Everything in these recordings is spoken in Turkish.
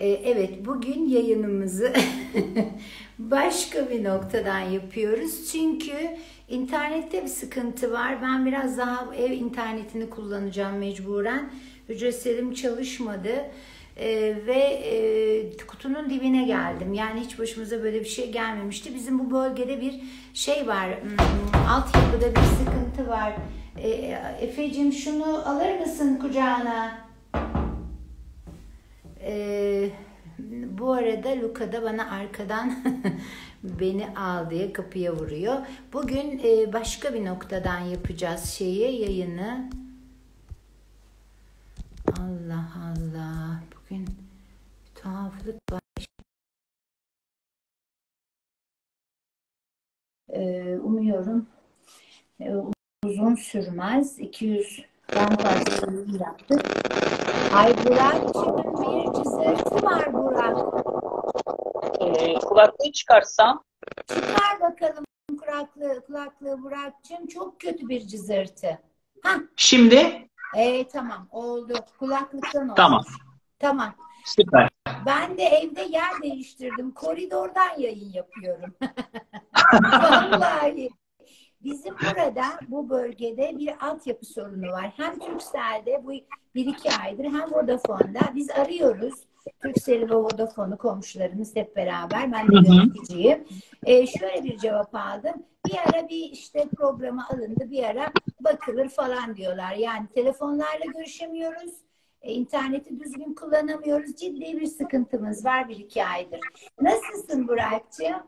Ee, evet, bugün yayınımızı başka bir noktadan yapıyoruz. Çünkü internette bir sıkıntı var. Ben biraz daha ev internetini kullanacağım mecburen. Hücrelerim çalışmadı. Ee, ve e, kutunun dibine geldim. Yani hiç başımıza böyle bir şey gelmemişti. Bizim bu bölgede bir şey var. Hmm, altyapıda bir sıkıntı var. Ee, Efe'cim şunu alır mısın kucağına? Ee, bu arada Luka da bana arkadan beni al diye kapıya vuruyor. Bugün e, başka bir noktadan yapacağız şeyi, yayını. Allah Allah. Bugün tuhaflık var. Umuyorum uzun sürmez. 200 ben parçalarını yaptık. Ay Burak'cığım bir cızırtı var Burak. Ee, kulaklığı çıkarsam Çıkar bakalım kulaklığı, kulaklığı Burak'cığım. Çok kötü bir cızırtı. Ha, şimdi e, tamam oldu. Kulaklıktan oldu. Tamam. Tamam. süper. Ben de evde yer değiştirdim. Koridordan yayın yapıyorum. Vallahi. Bizim burada bu bölgede bir altyapı sorunu var. Hem Turkcell'de bu bir iki aydır hem Vodafone'da biz arıyoruz. Turkcell ve Vodafone'u komşularımız hep beraber. Ben de yöneticiyim. Ee, şöyle bir cevap aldım. Bir ara bir işte programa alındı. Bir ara bakılır falan diyorlar. Yani telefonlarla görüşemiyoruz. E, interneti düzgün kullanamıyoruz. Ciddi bir sıkıntımız var bir iki aydır. Nasılsın Burak'cığım?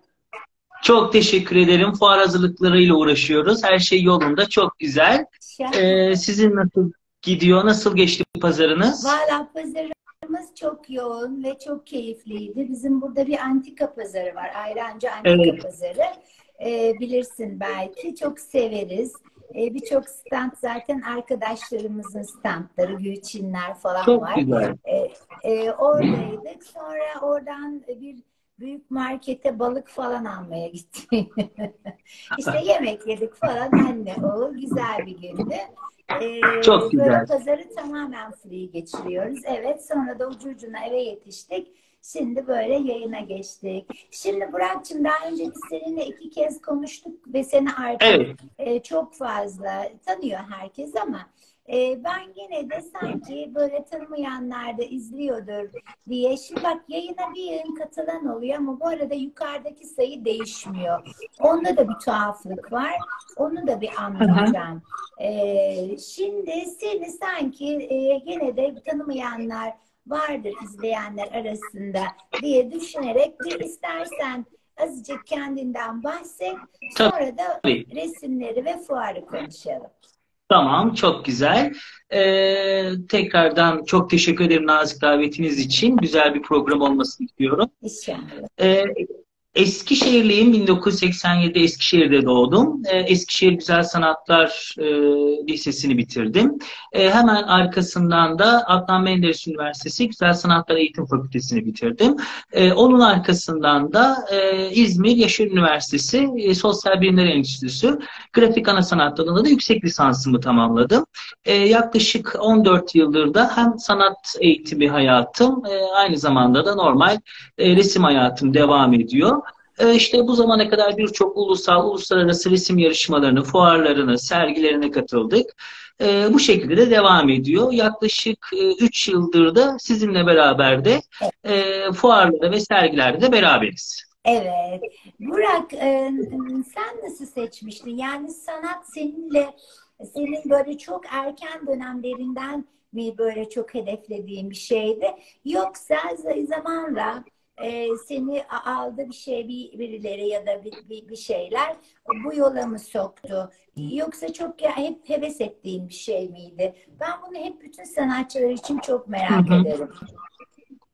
Çok teşekkür ederim. Fuar hazırlıklarıyla uğraşıyoruz. Her şey yolunda. Çok güzel. Ee, sizin nasıl gidiyor? Nasıl geçti pazarınız? Valla pazarımız çok yoğun ve çok keyifliydi. Bizim burada bir antika pazarı var. Ayrancı Antika Evet. Pazarı. Ee, bilirsin belki. Çok severiz. Ee, Birçok stand zaten arkadaşlarımızın standları, Gülçinler falan Çok var. güzel. Ee, e, oradaydık. Sonra oradan bir büyük markete balık falan almaya gittik. işte yemek yedik falan anne oğul. Güzel bir gündü. Ee, Çok güzel. Böyle pazarı tamamen free geçiriyoruz. Evet sonra da ucu ucuna eve yetiştik. Şimdi böyle yayına geçtik. Şimdi Burak'cığım daha önce biz seninle iki kez konuştuk ve seni artık Evet. e, çok fazla tanıyor herkes ama e, ben gene de sanki böyle tanımayanlar da izliyordur diye. Şimdi bak yayına bir yayın katılan oluyor ama bu arada yukarıdaki sayı değişmiyor. Onda da bir tuhaflık var. Onu da bir anlatacağım. E, şimdi seni sanki e, gene de tanımayanlar vardır izleyenler arasında diye düşünerek bir istersen azıcık kendinden bahset. Sonra da resimleri ve fuarı konuşalım. Tamam, çok güzel. Ee, tekrardan çok teşekkür ederim nazik davetiniz için. Güzel bir program olmasını istiyorum. İnşallah. Ee, Eskişehirliyim. 1987'de Eskişehir'de doğdum. Ee, Eskişehir Güzel Sanatlar e, Lisesi'ni bitirdim. Ee, hemen arkasından da Adnan Menderes Üniversitesi Güzel Sanatlar Eğitim Fakültesini bitirdim. Ee, onun arkasından da e, İzmir Yaşar Üniversitesi e, Sosyal Bilimler Enstitüsü Grafik Ana Sanat Dalı'nda da yüksek lisansımı tamamladım. Yaklaşık 14 yıldır da hem sanat eğitimi hayatım aynı zamanda da normal resim hayatım devam ediyor. E, işte bu zamana kadar birçok ulusal, uluslararası resim yarışmalarını, fuarlarını, sergilerine katıldık. E, bu şekilde de devam ediyor. Yaklaşık 3 yıldır da sizinle beraber de e, fuarlarda ve sergilerde de beraberiz. Evet. Burak e, sen nasıl seçmiştin? Yani sanat seninle senin böyle çok erken dönemlerinden bir böyle çok hedeflediğin bir şeydi. Yoksa zamanla e, seni aldı bir şey bir, birileri ya da bir, bir, bir şeyler bu yola mı soktu? Yoksa çok ya, hep heves ettiğin bir şey miydi? Ben bunu hep bütün sanatçılar için çok merak Hı hı. ederim.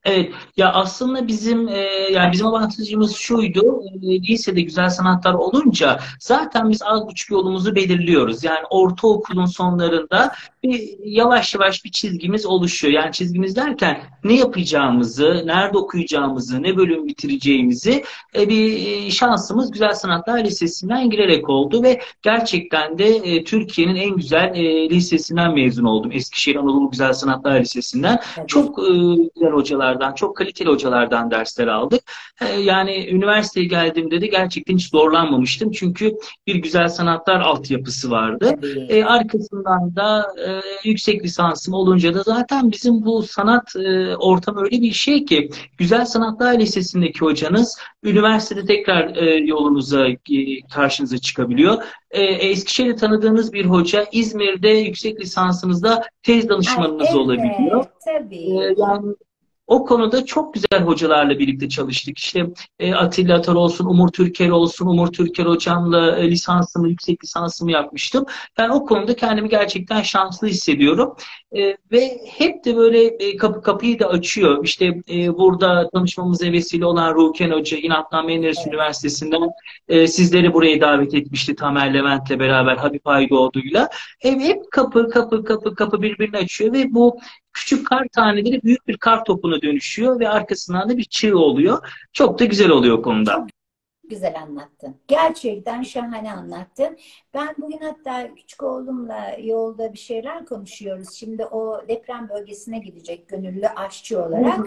Evet, ya aslında bizim e, yani bizim avantajımız şuydu, e, lisede güzel sanatlar olunca zaten biz az buçuk yolumuzu belirliyoruz. Yani ortaokulun sonlarında bir yavaş yavaş bir çizgimiz oluşuyor. Yani çizgimiz derken ne yapacağımızı, nerede okuyacağımızı, ne bölüm bitireceğimizi e, bir e, şansımız Güzel Sanatlar Lisesi'nden girerek oldu ve gerçekten de e, Türkiye'nin en güzel e, lisesinden mezun oldum. Eskişehir Anadolu Güzel Sanatlar Lisesi'nden. Tabii. Çok e, güzel hocalardan, çok kaliteli hocalardan dersler aldık. E, yani üniversiteye geldiğimde de gerçekten hiç zorlanmamıştım. Çünkü bir güzel sanatlar altyapısı vardı. Tabii. E, arkasından da e, yüksek lisansım olunca da zaten bizim bu sanat e, ortamı öyle bir şey ki Güzel Sanatlar Lisesi'ndeki hocanız üniversitede tekrar e, yolunuza e, karşınıza çıkabiliyor. E, Eskişehir'de tanıdığınız bir hoca İzmir'de yüksek lisansınızda tez danışmanınız Ay, olabiliyor. Evet, tabii. E, yani o konuda çok güzel hocalarla birlikte çalıştık. İşte e, Atilla Atar olsun, Umur Türker olsun. Umur Türker hocamla e, lisansımı, yüksek lisansımı yapmıştım. Ben o konuda kendimi gerçekten şanslı hissediyorum. E, ve hep de böyle e, kapı kapıyı da açıyor. İşte e, burada tanışmamıza vesile olan Ruken Hoca, yine Adnan Menderes Evet. Üniversitesi'nden e, sizleri buraya davet etmişti Tamer Levent'le beraber Habib Aydoğdu'yla. Hep, hep kapı kapı kapı kapı birbirini açıyor ve bu küçük kar taneleri büyük bir kar topuna dönüşüyor ve arkasından da bir çığ oluyor. Çok da güzel oluyor konuda. Güzel anlattın. Gerçekten şahane anlattın. Ben bugün hatta küçük oğlumla yolda bir şeyler konuşuyoruz. Şimdi o deprem bölgesine gidecek gönüllü aşçı olarak.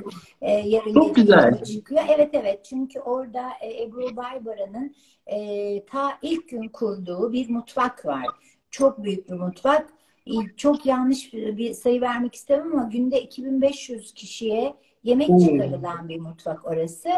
Ee, yarın Çok güzel. çıkıyor. Evet evet çünkü orada e, Ebru Baybara'nın e, ta ilk gün kurduğu bir mutfak var. Çok büyük bir mutfak. E, Çok yanlış bir sayı vermek istemem ama günde 2500 kişiye yemek çıkarılan bir mutfak orası.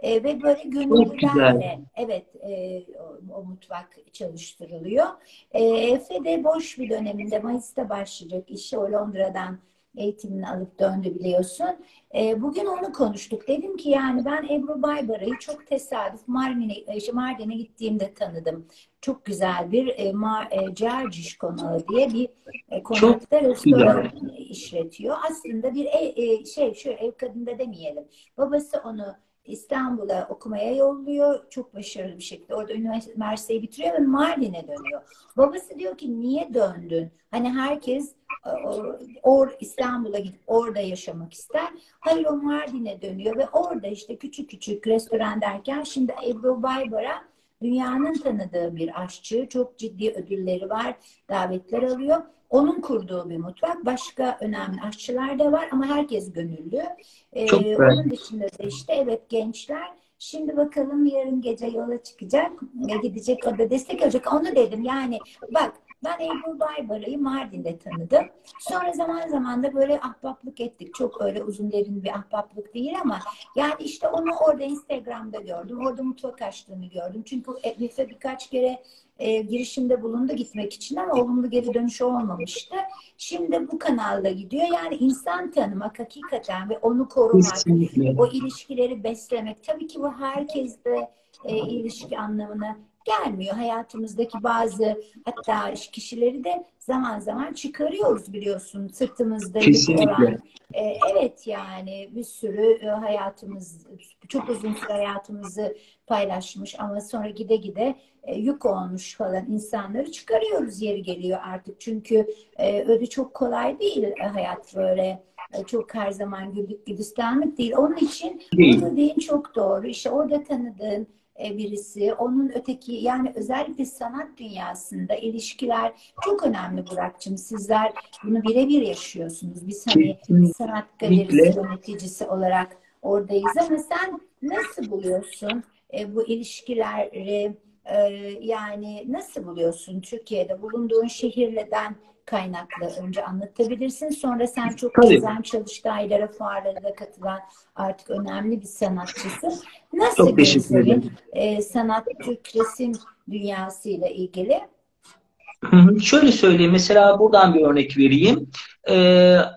E, ve böyle gönüllülerle evet e, o, o mutfak çalıştırılıyor. E, Efe de boş bir döneminde Mayıs'ta başlayacak işe o Londra'dan eğitimini alıp döndü biliyorsun. E, bugün onu konuştuk. Dedim ki yani ben Ebru Baybara'yı çok tesadüf Mardin'e e, şey, Mardin'e gittiğimde tanıdım. Çok güzel bir e, Ma, e, Cerciş konağı diye bir e, konakta restoran işletiyor. Aslında bir ev, e, şey şu ev kadında demeyelim. Babası onu İstanbul'a okumaya yolluyor. Çok başarılı bir şekilde. Orada üniversiteyi bitiriyor ve Mardin'e dönüyor. Babası diyor ki niye döndün? Hani herkes e, o- or İstanbul'a gidip orada yaşamak ister. Hayır o Mardin'e dönüyor ve orada işte küçük küçük restoran derken şimdi Ebru Baybara dünyanın tanıdığı bir aşçı. Çok ciddi ödülleri var. Davetler alıyor. Onun kurduğu bir mutfak. Başka önemli aşçılar da var ama herkes gönüllü. Ee, Çok güzel. onun dışında da işte evet gençler. Şimdi bakalım yarın gece yola çıkacak. E, gidecek o da destek olacak. Onu dedim yani bak ben Ebru Baybara'yı Mardin'de tanıdım. Sonra zaman zaman da böyle ahbaplık ettik. Çok öyle uzun derin bir ahbaplık değil ama yani işte onu orada Instagram'da gördüm. Orada mutfak açtığını gördüm. Çünkü Efe birkaç kere e, girişimde bulundu gitmek için ama olumlu geri dönüşü olmamıştı. Şimdi bu kanalda gidiyor. Yani insan tanımak hakikaten ve onu korumak, Kesinlikle. o ilişkileri beslemek. Tabii ki bu herkeste e, ilişki anlamına gelmiyor. Hayatımızdaki bazı hatta kişileri de zaman zaman çıkarıyoruz biliyorsun. Sırtımızda Kesinlikle. olan. E, evet yani bir sürü e, hayatımız çok uzun süre hayatımızı paylaşmış ama sonra gide gide e, yük olmuş falan insanları çıkarıyoruz yeri geliyor artık. Çünkü e, öyle çok kolay değil e, hayat böyle çok her zaman güllük gülistanlık değil. Onun için bu dediğin çok doğru. İşte orada tanıdığın birisi, onun öteki yani özellikle sanat dünyasında ilişkiler çok önemli Burak'cığım. Sizler bunu birebir yaşıyorsunuz. Biz hani sanat galerisi yöneticisi olarak oradayız ama sen nasıl buluyorsun e, bu ilişkileri? E, yani nasıl buluyorsun Türkiye'de? Bulunduğun şehirleden kaynaklı önce anlatabilirsin. Sonra sen çok Tabii. gezen çalıştaylara, fuarlara katılan artık önemli bir sanatçısın. Nasıl Çok ederim. e, sanat Türk resim dünyasıyla ilgili? Şöyle söyleyeyim. Mesela buradan bir örnek vereyim. E,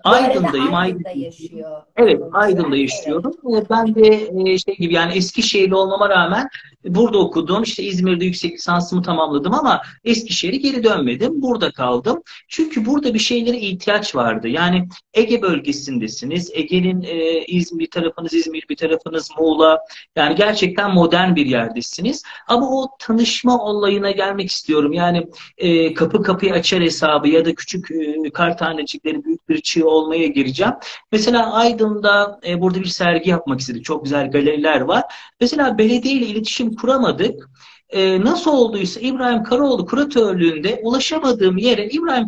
Aydın'dayım. Aydın'da yaşıyor. Evet, Aydın'da yaşıyorum. Evet. Ben de e, şey gibi yani Eskişehirli olmama rağmen burada okudum. İşte İzmir'de yüksek lisansımı tamamladım ama Eskişehir'e geri dönmedim. Burada kaldım. Çünkü burada bir şeylere ihtiyaç vardı. Yani Ege bölgesindesiniz. Ege'nin e, İzmir tarafınız İzmir bir tarafınız Muğla. Yani gerçekten modern bir yerdesiniz. Ama o tanışma olayına gelmek istiyorum. Yani e, kapı kapıyı açar hesabı ya da küçük e, kar tanecikleri büyük bir çığ olmaya gireceğim. Mesela Aydın'da e, burada bir sergi yapmak istedik. Çok güzel galeriler var. Mesela belediye ile iletişim kuramadık. Ee, nasıl olduysa İbrahim Karaoğlu kuratörlüğünde ulaşamadığım yere İbrahim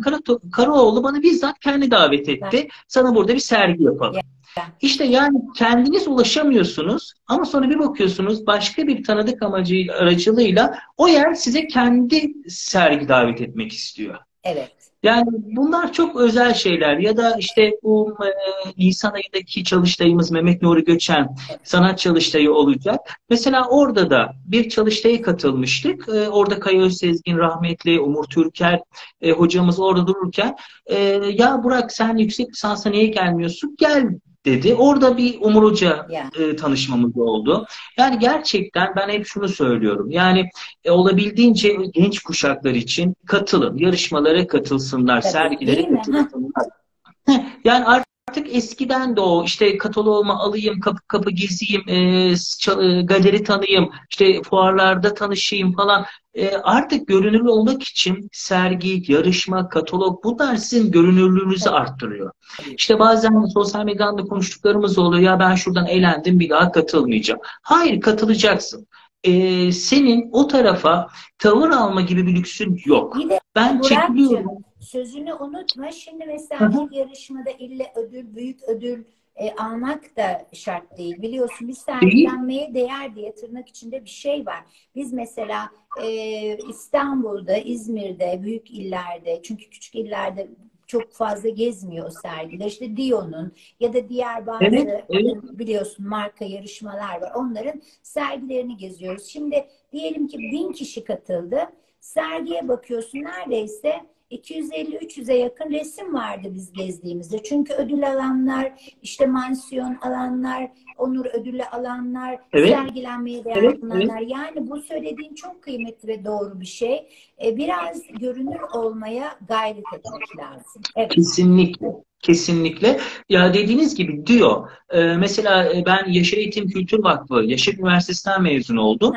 Karaoğlu bana bizzat kendi davet etti. Sana burada bir sergi yapalım. İşte yani kendiniz ulaşamıyorsunuz ama sonra bir bakıyorsunuz başka bir tanıdık amacı aracılığıyla o yer size kendi sergi davet etmek istiyor. Evet. Yani bunlar çok özel şeyler ya da işte bu e, Nisan ayındaki çalıştayımız Mehmet Nuri Göçen sanat çalıştayı olacak. Mesela orada da bir çalıştaya katılmıştık. E, orada Kaya Özsezgin rahmetli, Umur Türker e, hocamız orada dururken ya Burak sen yüksek lisansa niye gelmiyorsun? Gel dedi. Orada bir Umur Hoca yeah. e, tanışmamız oldu. Yani gerçekten ben hep şunu söylüyorum. Yani e, olabildiğince genç kuşaklar için katılın. Yarışmalara katılsınlar. Tabii, sergilere katılsınlar. yani artık eskiden de o işte kataloğumu alayım, kapı kapı gezeyim, e, e, galeri tanıyayım, işte fuarlarda tanışayım falan. E, artık görünürlü olmak için sergi, yarışma, katalog bunlar sizin görünürlüğünüzü arttırıyor. İşte bazen sosyal medyada konuştuklarımız oluyor. Ya ben şuradan eğlendim bir daha katılmayacağım. Hayır katılacaksın. E, senin o tarafa tavır alma gibi bir lüksün yok. Bir de ben çekiliyorum. Sözünü unutma. Şimdi mesela bir yarışmada ille ödül, büyük ödül e, almak da şart değil. Biliyorsun bir sergilenmeye değer diye tırnak içinde bir şey var. Biz mesela e, İstanbul'da, İzmir'de, büyük illerde çünkü küçük illerde çok fazla gezmiyor o sergiler. İşte Dion'un ya da diğer bazı evet, evet. biliyorsun marka yarışmalar var. Onların sergilerini geziyoruz. Şimdi diyelim ki bin kişi katıldı. Sergiye bakıyorsun neredeyse 250-300'e yakın resim vardı biz gezdiğimizde. Çünkü ödül alanlar, işte mansiyon alanlar, onur ödülü alanlar, evet. sergilenmeye değer evet, alanlar. Evet. Yani bu söylediğin çok kıymetli ve doğru bir şey. Ee, biraz görünür olmaya gayret etmek lazım. Evet. Kesinlikle. Kesinlikle. Ya dediğiniz gibi diyor. E, mesela e, ben Yaşar Eğitim Kültür Vakfı, Yaşar Üniversitesi'nden mezun oldum.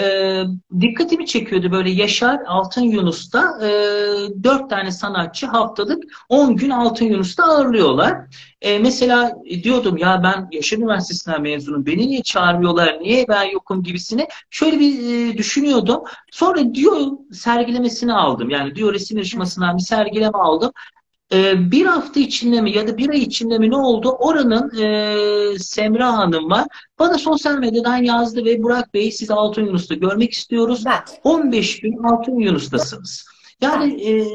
E, dikkatimi çekiyordu böyle Yaşar Altın Yunus'ta e, 4 tane sanatçı haftalık 10 gün Altın Yunus'ta ağırlıyorlar. E, mesela diyordum ya ben Yaşar Üniversitesi'nden mezunum. Beni niye çağırmıyorlar? Niye ben yokum gibisini. Şöyle bir e, düşünüyordum. Sonra diyor sergilemesini aldım. Yani diyor resim yarışmasından bir sergileme aldım e, bir hafta içinde mi ya da bir ay içinde mi ne oldu? Oranın e, Semra Hanım var. Bana sosyal medyadan yazdı ve Burak Bey siz Altın Yunus'ta görmek istiyoruz. Ben. 15 gün Altın Yunus'tasınız. Yani e,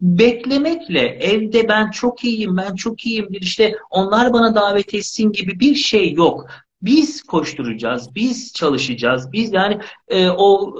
beklemekle evde ben çok iyiyim, ben çok iyiyimdir işte onlar bana davet etsin gibi bir şey yok. Biz koşturacağız, biz çalışacağız. Biz yani e, o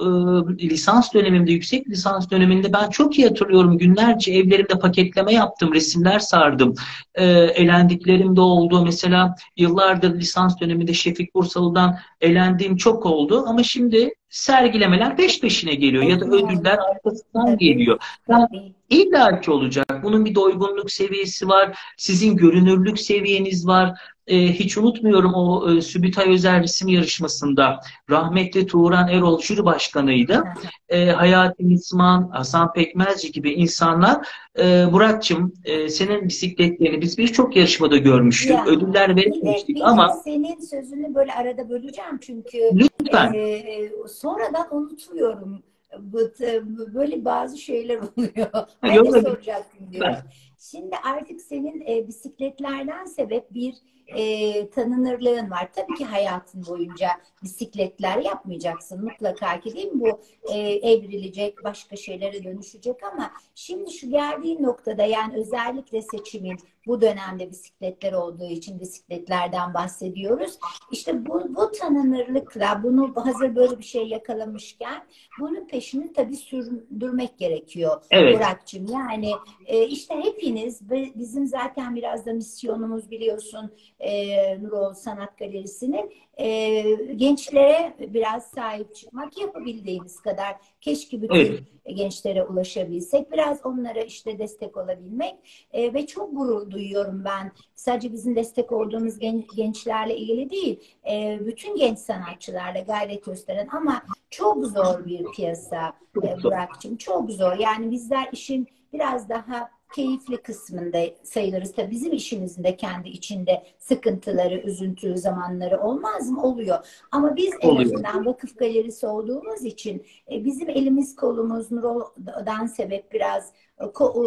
e, lisans dönemimde, yüksek lisans döneminde ben çok iyi hatırlıyorum. Günlerce evlerimde paketleme yaptım, resimler sardım. E, elendiklerim de oldu. Mesela yıllardır lisans döneminde Şefik Bursalı'dan elendiğim çok oldu. Ama şimdi sergilemeler peş peşine geliyor ya da ödüller arkasından geliyor. Yani İlla ki olacak. Bunun bir doygunluk seviyesi var. Sizin görünürlük seviyeniz var e, hiç unutmuyorum o e, Sübütay Özel Resim Yarışması'nda rahmetli Tuğran Erol jüri başkanıydı. E, Hayati Misman, Hasan Pekmezci gibi insanlar e, Burak'cığım e, senin bisikletlerini biz birçok yarışmada görmüştük. Ya, Ödüller verilmiştik e, ama senin sözünü böyle arada böleceğim çünkü lütfen. E, sonradan unutuyorum. Böyle bazı şeyler oluyor. Ben de soracaktım diyor. Şimdi artık senin e, bisikletlerden sebep bir e, tanınırlığın var. Tabii ki hayatın boyunca bisikletler yapmayacaksın mutlaka ki değil mi? Bu e, evrilecek, başka şeylere dönüşecek ama şimdi şu geldiğin noktada yani özellikle seçimin bu dönemde bisikletler olduğu için bisikletlerden bahsediyoruz. İşte bu, bu tanınırlıkla bunu hazır böyle bir şey yakalamışken bunun peşini tabii sürdürmek gerekiyor evet. Burak'cığım. Yani e, işte hep hepiniz bizim zaten biraz da misyonumuz biliyorsun e, Nurol Sanat Galerisi'nin e, gençlere biraz sahip çıkmak yapabildiğimiz kadar keşke bütün evet. gençlere ulaşabilsek biraz onlara işte destek olabilmek. E, ve çok gurur duyuyorum ben. Sadece bizim destek olduğumuz gen, gençlerle ilgili değil e, bütün genç sanatçılarla gayret gösteren ama çok zor bir piyasa e, Burak'cığım çok zor. Yani bizler işin biraz daha keyifli kısmında sayılırız. Tabii bizim işimizin de kendi içinde sıkıntıları, üzüntülü zamanları olmaz mı? Oluyor. Ama biz en Oluyor. azından vakıf galerisi olduğumuz için e, bizim elimiz kolumuz Nurol'dan sebep biraz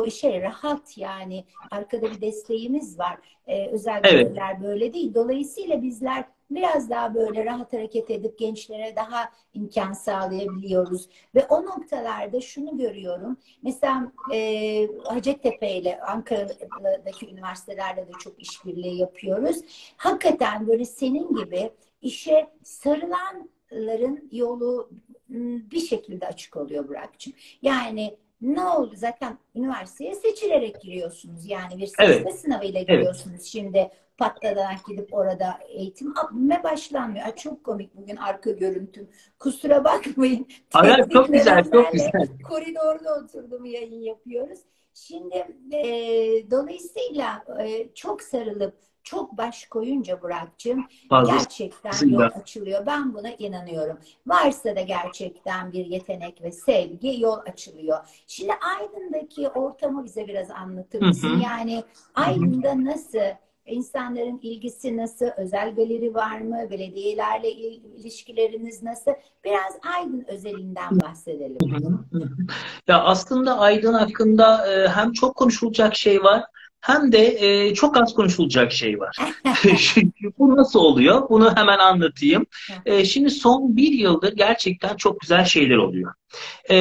e, şey rahat yani arkada bir desteğimiz var. Ee, özel evet. böyle değil. Dolayısıyla bizler biraz daha böyle rahat hareket edip gençlere daha imkan sağlayabiliyoruz. Ve o noktalarda şunu görüyorum. Mesela e, Hacettepe ile Ankara'daki üniversitelerle de çok işbirliği yapıyoruz. Hakikaten böyle senin gibi işe sarılanların yolu bir şekilde açık oluyor Burak'cığım. Yani ne oldu? Zaten üniversiteye seçilerek giriyorsunuz. Yani bir seçme evet. sınavıyla giriyorsunuz. Evet. Şimdi patlanarak gidip orada eğitim almaya başlanmıyor. Ay çok komik bugün arka görüntüm. Kusura bakmayın. Hayır çok güzel, çok güzel. Koridorda oturdum yayın yapıyoruz. Şimdi e, dolayısıyla e, çok sarılıp çok baş koyunca Burak'cığım gerçekten yol açılıyor. Ben buna inanıyorum. Varsa da gerçekten bir yetenek ve sevgi yol açılıyor. Şimdi Aydın'daki ortamı bize biraz anlatır mısın? Hı hı. Yani Aydın'da nasıl İnsanların ilgisi nasıl? Özel galeri var mı? Belediyelerle ilişkileriniz nasıl? Biraz Aydın özelinden bahsedelim. Ya aslında Aydın hakkında e, hem çok konuşulacak şey var hem de e, çok az konuşulacak şey var. bu nasıl oluyor? Bunu hemen anlatayım. E, şimdi son bir yıldır gerçekten çok güzel şeyler oluyor. E,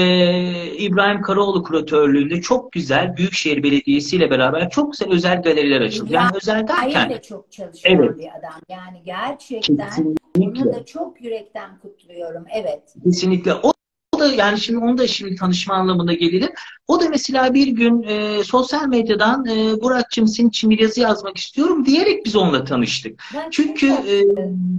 İbrahim Karaoğlu kuratörlüğünde çok güzel Büyükşehir Belediyesi ile beraber çok güzel özel galeriler açıldı. Yani özel derken... de çok çalışan evet. bir adam. Yani gerçekten Kesinlikle. onu da çok yürekten kutluyorum. Evet. Kesinlikle. O da yani şimdi onu da şimdi tanışma anlamında gelelim. O da mesela bir gün e, sosyal medyadan e, Burak'cığım senin için bir yazı yazmak istiyorum diyerek biz onunla tanıştık. Ben Çünkü e,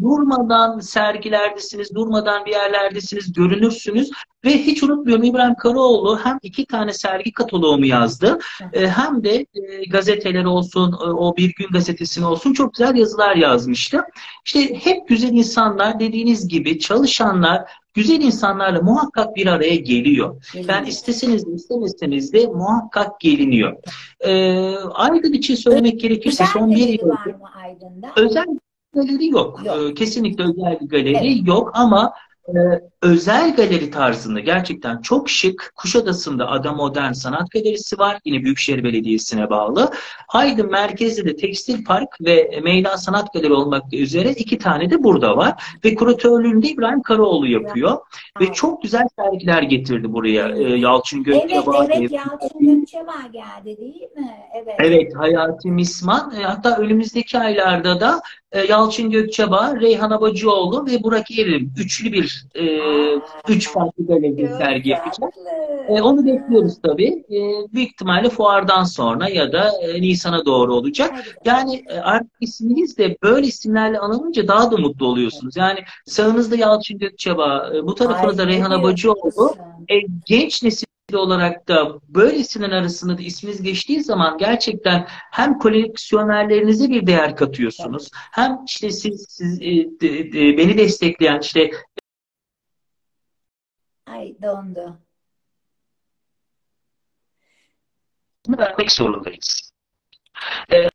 durmadan sergilerdesiniz, durmadan bir yerlerdesiniz, görünürsünüz ve hiç unutmuyorum İbrahim Karaoğlu hem iki tane sergi kataloğumu yazdı e, hem de e, gazeteler olsun, e, o Bir Gün gazetesine olsun çok güzel yazılar yazmıştı. İşte hep güzel insanlar dediğiniz gibi çalışanlar, güzel insanlarla muhakkak bir araya geliyor. Geliyor. Yani isteseniz de istemeseniz de muhakkak geliniyor. Ee, Aydın için söylemek gerekirse son bir yıl özel galeri yok. yok. Ee, kesinlikle özel bir galeri evet. yok ama e, özel galeri tarzında gerçekten çok şık. Kuşadası'nda Ada Modern Sanat Galerisi var. Yine Büyükşehir Belediyesi'ne bağlı. Aydın merkezde de Tekstil Park ve Meydan Sanat Galeri olmak üzere iki tane de burada var. Ve kuratörlüğünde İbrahim Karaoğlu yapıyor. Evet. Ve çok güzel sergiler getirdi buraya. Ee, Yalçın Gökçeba. Evet, evet Yalçın Gökçeba geldi değil mi? Evet. Evet, Hayati Misman. E, hatta önümüzdeki aylarda da e, Yalçın Gökçeba, Reyhan Abacıoğlu ve Burak Erim üçlü bir e, üç farklı bir sergi yapacak. E, onu bekliyoruz tabii. E, büyük ihtimalle fuardan sonra ya da e, Nisan'a doğru olacak. Yani e, artık isminiz de böyle isimlerle anılınca daha da mutlu oluyorsunuz. Yani sağınızda Yalçın Gökçeba, e, bu tarafınızda Reyhan Abacıoğlu. E, genç nesil olarak da böylesinin arasında da isminiz geçtiği zaman gerçekten hem koleksiyonerlerinize bir değer katıyorsunuz. Hem işte siz, siz e, de, de, beni destekleyen işte Ay dondu. vermek zorundayız. Ee,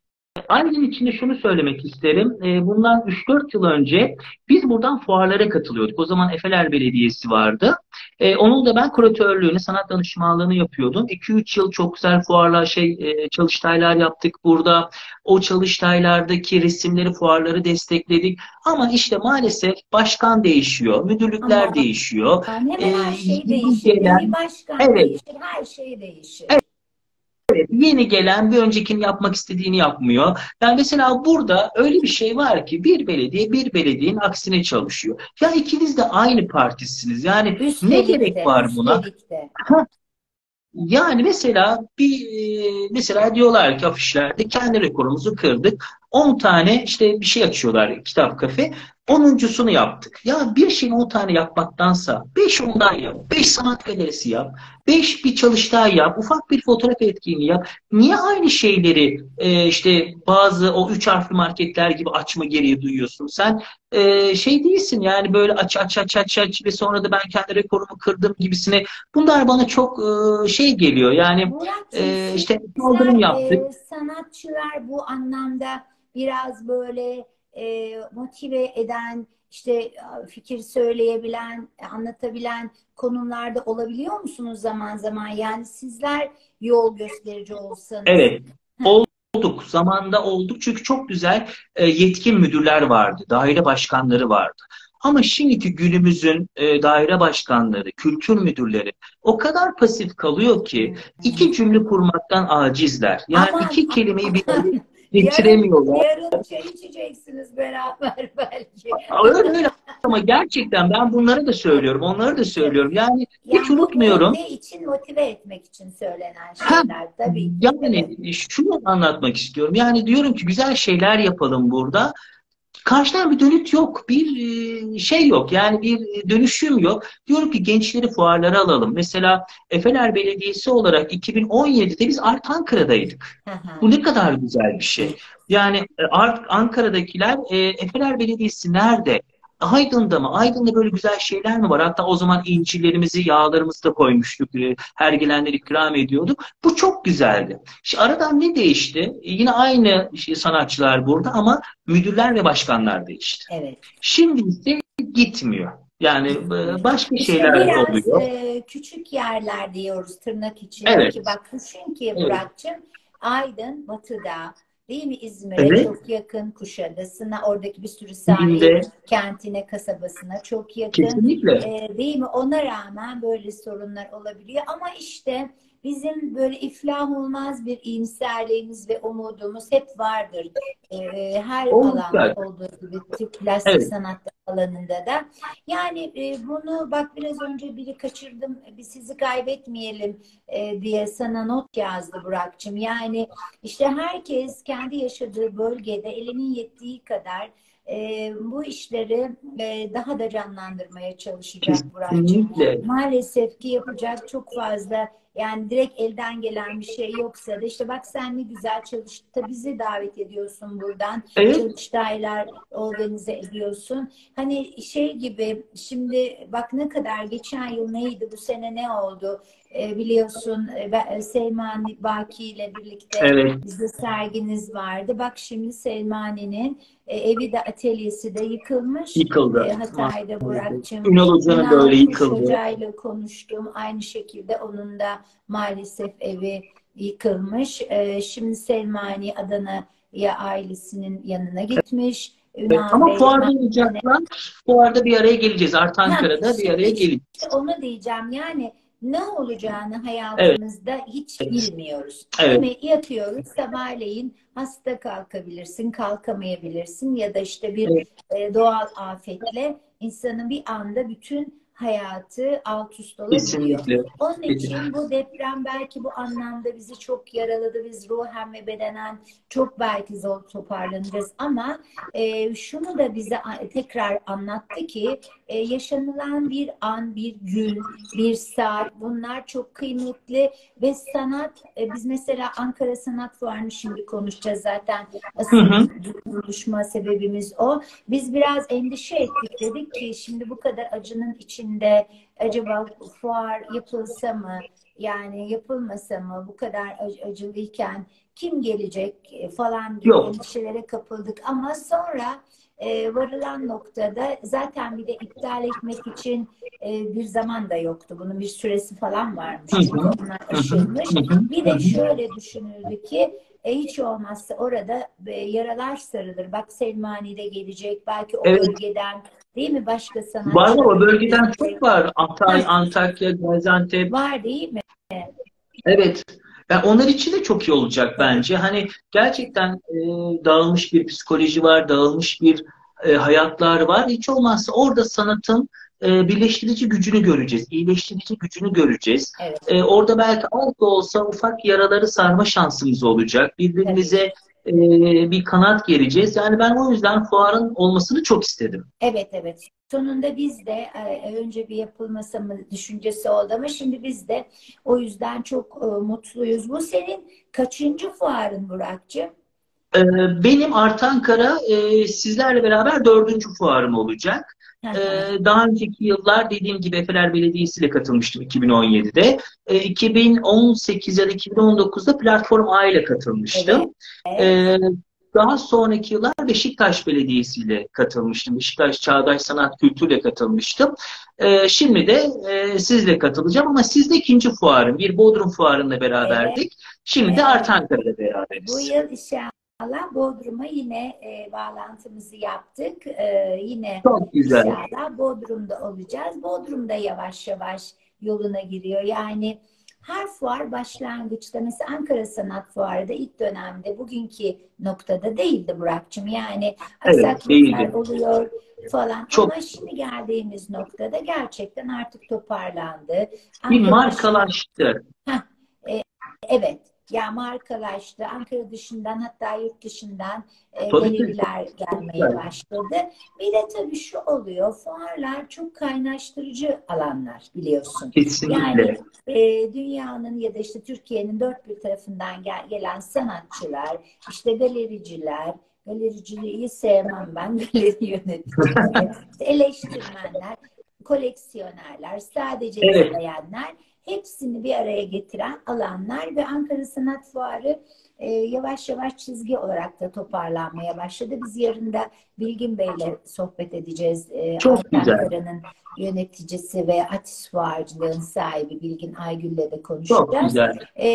Aynı içinde şunu söylemek isterim. E, bundan 3-4 yıl önce biz buradan fuarlara katılıyorduk. O zaman Efeler Belediyesi vardı. E, onun da ben kuratörlüğünü, sanat danışmanlığını yapıyordum. 2-3 yıl çok güzel fuarlar, şey e, çalıştaylar yaptık burada. O çalıştaylardaki resimleri, fuarları destekledik. Ama işte maalesef başkan değişiyor, müdürlükler Ama, değişiyor. Hemen her ee, şey değişir. Gelen, başkan evet. değişir, her şey değişir. Evet. Yeni gelen bir öncekinin yapmak istediğini yapmıyor. Yani mesela burada öyle bir şey var ki bir belediye bir belediyenin aksine çalışıyor. Ya ikiniz de aynı partisiniz. Yani üstelik ne gerek de, var buna? Yani mesela bir e, mesela diyorlar ki afişlerde kendi rekorumuzu kırdık. 10 tane işte bir şey açıyorlar kitap kafe. Onuncusunu yaptık. Ya bir şeyin 10 tane yapmaktansa 5 ondan yap. 5 sanat galerisi yap. 5 bir çalıştay yap. Ufak bir fotoğraf etkinliği yap. Niye aynı şeyleri e, işte bazı o 3 harfli marketler gibi açma gereği duyuyorsun? Sen e, şey değilsin yani böyle aç aç aç aç aç ve sonra da ben kendi rekorumu kırdım gibisine. Bunlar bana çok e, şey geliyor. Yani Murat, e, işte sizler, kaldırım yaptık. e, sanatçılar bu anlamda biraz böyle e, motive eden, işte fikir söyleyebilen, anlatabilen konumlarda olabiliyor musunuz zaman zaman? Yani sizler yol gösterici olsanız. Evet. Olduk. Zamanda olduk. Çünkü çok güzel e, yetkin müdürler vardı. Daire başkanları vardı. Ama şimdiki günümüzün e, daire başkanları, kültür müdürleri o kadar pasif kalıyor ki iki cümle kurmaktan acizler. Yani Aman, iki kelimeyi bir aman. getiremiyorlar. Yarın, çay içeceksiniz beraber belki. Öyle öyle ama gerçekten ben bunları da söylüyorum, onları da söylüyorum. Yani Yani hiç unutmuyorum. Ne için motive etmek için söylenen Ha, şeyler tabii. Yani şunu anlatmak istiyorum. Yani diyorum ki güzel şeyler yapalım burada. Karşıdan bir dönüt yok, bir e, şey yok. Yani bir dönüşüm yok. Diyorum ki gençleri fuarlara alalım. Mesela Efeler Belediyesi olarak 2017'de biz Art Ankara'daydık. Bu ne kadar güzel bir şey. Yani e, Art Ankara'dakiler e, Efeler Belediyesi nerede? Aydın'da mı? Aydın'da böyle güzel şeyler mi var? Hatta o zaman incirlerimizi, yağlarımızı da koymuştuk. E, Her gelenleri ikram ediyorduk. Bu çok güzeldi. Şimdi aradan ne değişti? E, Yine aynı şey, sanatçılar burada ama müdürler ve başkanlar değişti. Evet. Şimdi ise gitmiyor. Yani e, başka İşte şeyler biraz oluyor. e, küçük yerler diyoruz tırnak için. Evet. Ki bak düşün ki Evet. Burak'cığım Aydın batıda değil mi İzmir'e Evet. çok yakın Kuşadası'na oradaki bir sürü sahil kentine kasabasına çok yakın. Kesinlikle. E, değil mi? Ona rağmen böyle sorunlar olabiliyor. Ama işte bizim böyle iflah olmaz bir iyimserliğimiz ve umudumuz hep vardır. E, her Olacak. alanda olduğu gibi Türk plastik Evet. sanatları alanında da. Yani e, bunu bak biraz önce biri kaçırdım. Bir sizi kaybetmeyelim e, diye sana not yazdı Burak'cığım. Yani işte herkes kendi yaşadığı bölgede elinin yettiği kadar e, bu işleri e, daha da canlandırmaya çalışacak Burak'cığım. Maalesef ki yapacak çok fazla yani direkt elden gelen bir şey yoksa da işte bak sen ne güzel çalıştı bizi davet ediyorsun buradan Evet. çalıştaylar organize ediyorsun. Hani şey gibi şimdi bak ne kadar geçen yıl neydi bu sene ne oldu Ee, biliyorsun e, ben- Selmani Baki ile birlikte Evet. bizde serginiz vardı. Bak şimdi Selmani'nin e, evi de atölyesi de yıkılmış. Yıkıldı. E, Hatay'da Burak'cığım. Ünal Hoca'nın da Ünal öyle Kuş yıkıldı. Hoca'yla konuştum. Aynı şekilde onun da maalesef evi yıkılmış. Şimdi Selmani Adana'ya ailesinin yanına gitmiş. Evet, Ünal ama Bey, fuarda olacaklar. Fuarda bir araya geleceğiz. Art Ankara'da Ha, bir araya geleceğiz. onu diyeceğim. Yani ne olacağını hayatımızda hiç Evet. bilmiyoruz. Evet. Değil mi? Yatıyoruz sabahleyin hasta kalkabilirsin, kalkamayabilirsin ya da işte bir Evet. e, doğal afetle insanın bir anda bütün hayatı alt üst olabiliyor. Kesinlikle. Onun için bu deprem belki bu anlamda bizi çok yaraladı. Biz ruhen ve bedenen çok belki zor toparlanacağız ama e, şunu da bize tekrar anlattı ki e, yaşanılan bir an, bir gün, bir saat bunlar çok kıymetli ve sanat e, biz mesela Ankara Sanat Fuarı'nı şimdi konuşacağız zaten. Asıl Hı hı. buluşma sebebimiz o. Biz biraz endişe ettik dedik ki şimdi bu kadar acının içinde acaba fuar yapılsa mı yani yapılmasa mı bu kadar ac- acılıyken kim gelecek e, falan gibi Yok. endişelere kapıldık ama sonra e, varılan noktada zaten bir de iptal etmek için e, bir zaman da yoktu. Bunun bir süresi falan varmış. Onlar aşılmış. Bir de şöyle düşünüldü ki e, hiç olmazsa orada e, yaralar sarılır. Bak Selmani de gelecek. Belki o Evet. bölgeden değil mi başka sanatçılar? Var? O bölgeden çok var. Hatay, Antakya, Gaziantep. Var değil mi? Evet. Yani onlar için de çok iyi olacak bence. Hani gerçekten e, dağılmış bir psikoloji var, dağılmış bir e, hayatlar var. Hiç olmazsa orada sanatın e, birleştirici gücünü göreceğiz, iyileştirici gücünü göreceğiz. Evet. E, orada belki az da olsa ufak yaraları sarma şansımız olacak. Birbirimize e, bir kanat gereceğiz. Yani ben o yüzden fuarın olmasını çok istedim. Evet evet. Sonunda biz de önce bir yapılması mı düşüncesi oldu ama şimdi biz de o yüzden çok mutluyuz. Bu senin kaçıncı fuarın Burak'cığım? Benim Artankara sizlerle beraber dördüncü fuarım olacak. Ee, Daha önceki yıllar dediğim gibi Efeler Belediyesi ile katılmıştım 2017'de. Ee, 2018 ya da 2019'da Platform A ile katılmıştım. Evet. Ee, Daha sonraki yıllar Beşiktaş Belediyesi ile katılmıştım. Beşiktaş Çağdaş Sanat Kültür ile katılmıştım. Ee, Şimdi de e, sizle katılacağım ama sizle ikinci fuarım. Bir Bodrum fuarında beraberdik. Şimdi de Evet. Artankara'da Bu beraberiz. yıl inşallah Bodrum'a yine e, bağlantımızı yaptık. E, yine Çok güzel. İnşallah Bodrum'da olacağız. Bodrum'da yavaş yavaş yoluna giriyor. Yani her fuar başlangıçta mesela Ankara Sanat Fuarı da ilk dönemde bugünkü noktada değildi Burak'cığım. Yani Evet, aksaklıklar değildi. oluyor falan. Çok. Ama şimdi geldiğimiz noktada gerçekten artık toparlandı. Bir Ankara markalaştı. Evet. Ya markalaştı. Ankara dışından hatta yurt dışından e, galeriler gelmeye başladı. Bir de tabii şu oluyor. Fuarlar çok kaynaştırıcı alanlar biliyorsun. Kesinlikle. Yani e, dünyanın ya da işte Türkiye'nin dört bir tarafından gel- gelen sanatçılar, işte galericiler, galericiliği sevmem ben, galeri yöneticileri, eleştirmenler, koleksiyonerler, sadece Evet. izleyenler hepsini bir araya getiren alanlar ve Ankara Sanat Fuarı e, yavaş yavaş çizgi olarak da toparlanmaya başladı. Biz yarın da Bilgin Bey'le sohbet edeceğiz. E, Çok. Ankara'nın yöneticisi ve Atis Fuarcılığın sahibi Bilgin Aygül'le de Çok konuşacağız. güzel. E,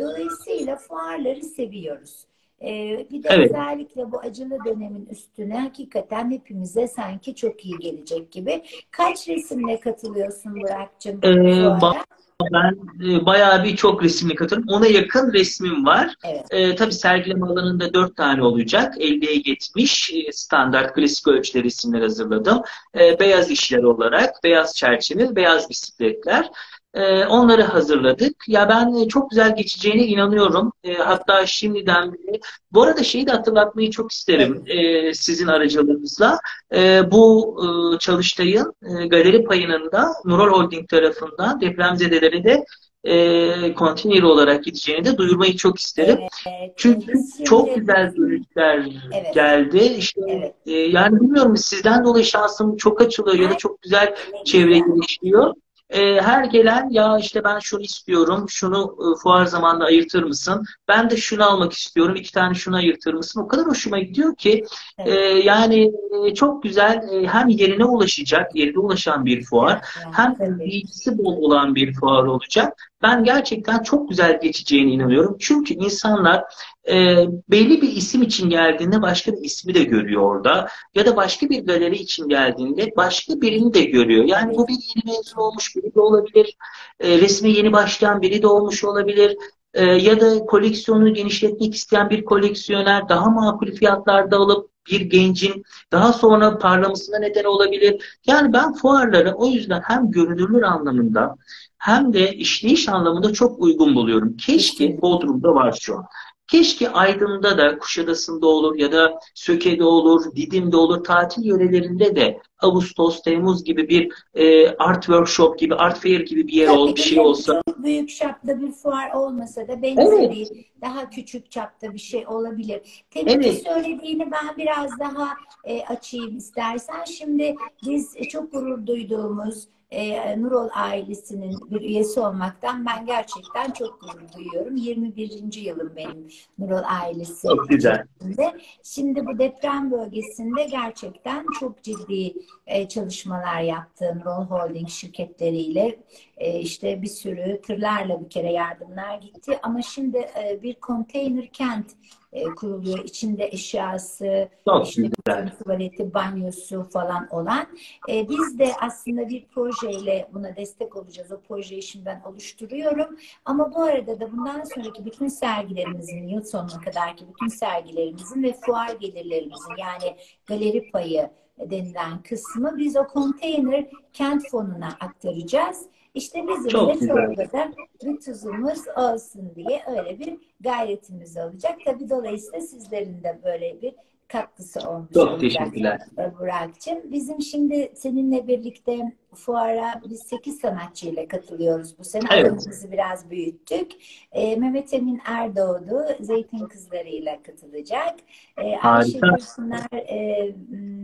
dolayısıyla fuarları seviyoruz. E, bir de Evet. özellikle bu acılı dönemin üstüne hakikaten hepimize sanki çok iyi gelecek gibi. Kaç resimle katılıyorsun Burak'cığım bu Ee, fuara? bak- Ben e, bayağı bir çok resimli katılım. Ona yakın resmim var. Evet. E, tabii sergileme alanında dört tane olacak. 50'ye 70 e, standart klasik ölçüde resimler hazırladım. E, beyaz işler olarak, beyaz çerçeve, beyaz bisikletler. E, onları hazırladık. Ya ben e, çok güzel geçeceğine inanıyorum. E, hatta şimdiden bile. Bu arada şeyi de hatırlatmayı çok isterim e, sizin aracılığınızla. E, bu e, çalıştayın e, galeri payının da Nurol Holding tarafından depremzedelere de e, olarak gideceğini de duyurmayı çok isterim. Evet. Çünkü şimdi- çok güzel görüntüler Evet. geldi. İşte Evet. e, yani bilmiyorum sizden dolayı şansım çok açılıyor ya da çok güzel Ne çevre gelişiyor. E, her gelen ya işte ben şunu istiyorum, şunu e, fuar zamanında ayırtır mısın? Ben de şunu almak istiyorum, iki tane şunu ayırtır mısın? O kadar hoşuma gidiyor ki e, Evet. yani e, çok güzel e, hem yerine ulaşacak, yerine ulaşan bir fuar Evet, hem bilgisi bol olan bir fuar olacak. Ben gerçekten çok güzel geçeceğine inanıyorum. Çünkü insanlar e, belli bir isim için geldiğinde başka bir ismi de görüyor orada. Ya da başka bir galeri için geldiğinde başka birini de görüyor. Yani bu bir yeni mezun olmuş biri de olabilir. E, resme yeni başlayan biri de olmuş olabilir. E, ya da koleksiyonunu genişletmek isteyen bir koleksiyoner daha makul fiyatlarda alıp bir gencin daha sonra parlamasına neden olabilir. Yani ben fuarları o yüzden hem görünürlük anlamında hem de işleyiş anlamında çok uygun buluyorum. Keşke. Bodrum'da var şu an. Keşke Aydın'da da, Kuşadası'nda olur ya da Söke'de olur, Didim'de olur, tatil yörelerinde de Ağustos, Temmuz gibi bir e, art workshop gibi, art fair gibi bir yer Tabii ol, bir şey olsa. Çok büyük çapta bir fuar olmasa da benzeri Evet. daha küçük çapta bir şey olabilir. Tabii Evet. söylediğini ben biraz daha e, açayım istersen. Şimdi biz e, çok gurur duyduğumuz e, Nurol ailesinin bir üyesi olmaktan ben gerçekten çok gurur duyuyorum. 21. yılım benim Nurol ailesi Çok güzel. içerisinde. Şimdi bu deprem bölgesinde gerçekten çok ciddi e, çalışmalar yaptım. Roll Holding şirketleriyle e, işte bir sürü tırlarla bir kere yardımlar gitti. Ama şimdi e, bir konteyner kent e, kuruluyor. İçinde eşyası, Çok işte güzel. tuvaleti, banyosu falan olan. E, biz de aslında bir projeyle buna destek olacağız. O projeyi şimdi ben oluşturuyorum. Ama bu arada da bundan sonraki bütün sergilerimizin, yıl sonuna kadarki bütün sergilerimizin ve fuar gelirlerimizin yani galeri payı denilen kısmı biz o konteyner kent fonuna aktaracağız. İşte bizim Çok de güzel. çorbada bir tuzumuz olsun diye öyle bir gayretimiz olacak. Tabii dolayısıyla sizlerin de böyle bir katkısı olmuş Çok teşekkürler. Burak'cığım. Bizim şimdi seninle birlikte fuara biz 8 sanatçıyla katılıyoruz bu sene. Evet. Alanımızı biraz büyüttük. Ee, Mehmet Emin Erdoğdu Zeytin Kızları'yla katılacak. Ee, Ayşe Harika. Gülsüner, e,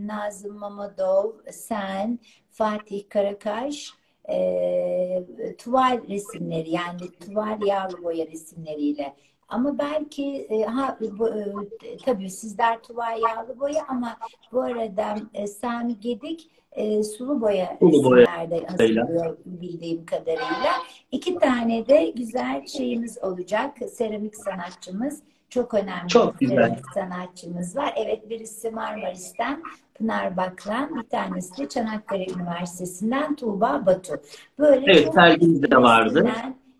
Nazım Mamadov, sen, Fatih Karakaş, e, tuval resimleri yani tuval yağlı boya resimleriyle ama belki e, ha bu, e, tabii sizler tuval yağlı boya ama bu arada e, Sami Gedik e, sulu boya Sulu resimlerde hazırlıyor bildiğim kadarıyla. İki tane de güzel şeyimiz olacak. Seramik sanatçımız. Çok önemli Çok güzel. sanatçımız var. Evet birisi Marmaris'ten Pınar Baklan, bir tanesi de Çanakkale Üniversitesi'nden Tuğba Batu. Böyle Evet, çok sergimizde de vardı.